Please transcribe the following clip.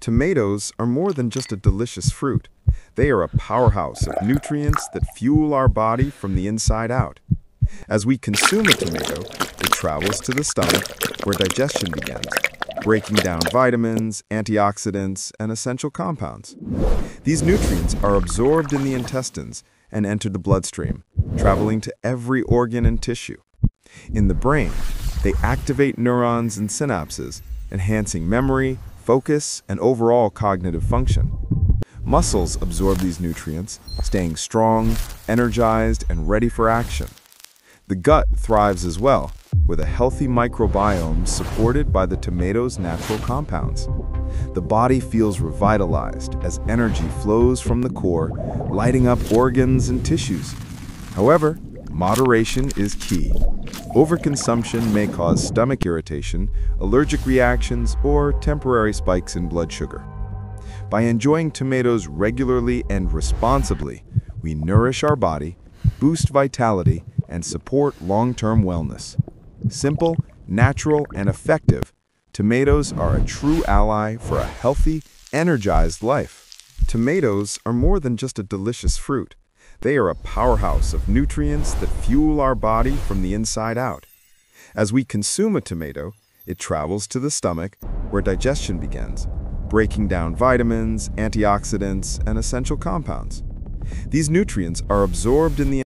Tomatoes are more than just a delicious fruit. They are a powerhouse of nutrients that fuel our body from the inside out. As we consume a tomato, it travels to the stomach where digestion begins, breaking down vitamins, antioxidants, and essential compounds. These nutrients are absorbed in the intestines and enter the bloodstream, traveling to every organ and tissue. In the brain, they activate neurons and synapses, enhancing memory, focus, and overall cognitive function. Muscles absorb these nutrients, staying strong, energized, and ready for action. The gut thrives as well, with a healthy microbiome supported by the tomato's natural compounds. The body feels revitalized as energy flows from the core, lighting up organs and tissues. However, moderation is key. Overconsumption may cause stomach irritation, allergic reactions, or temporary spikes in blood sugar. By enjoying tomatoes regularly and responsibly, we nourish our body, boost vitality, and support long-term wellness. Simple, natural, and effective, tomatoes are a true ally for a healthy, energized life. Tomatoes are more than just a delicious fruit. They are a powerhouse of nutrients that fuel our body from the inside out. As we consume a tomato, it travels to the stomach, where digestion begins, breaking down vitamins, antioxidants, and essential compounds. These nutrients are absorbed in the